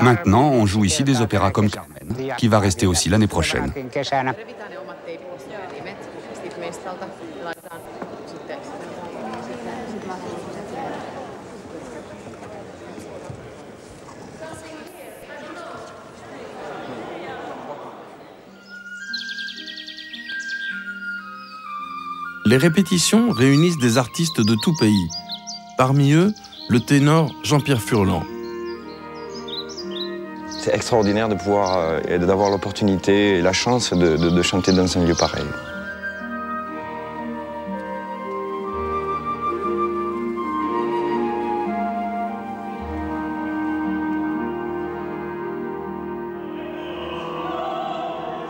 Maintenant, on joue ici des opéras comme Carmen, qui va rester aussi l'année prochaine. Les répétitions réunissent des artistes de tout pays. Parmi eux, le ténor Jean-Pierre Furlan. C'est extraordinaire de pouvoir euh, et d'avoir l'opportunité et la chance de, chanter dans un lieu pareil.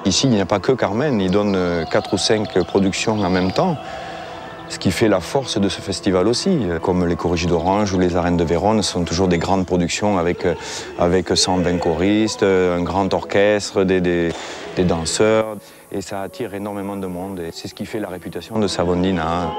Ici, il n'y a pas que Carmen, il donne euh, quatre ou cinq productions en même temps. Ce qui fait la force de ce festival aussi, comme les Corrigés d'Orange ou les Arènes de Vérone, sont toujours des grandes productions avec, euh, avec 120 choristes, un grand orchestre, des, des, danseurs. Et ça attire énormément de monde. Et c'est ce qui fait la réputation de Savondina.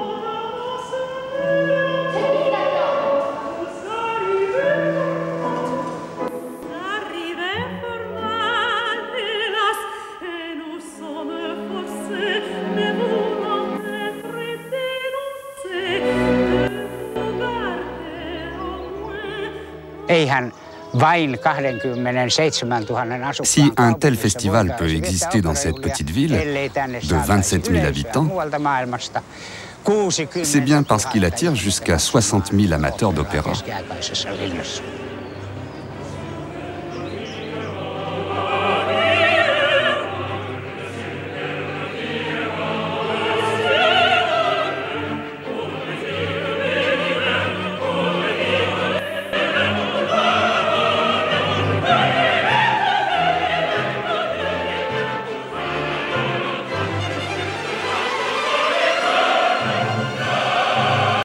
Si un tel festival peut exister dans cette petite ville de 27 000 habitants, c'est bien parce qu'il attire jusqu'à 60 000 amateurs d'opéra.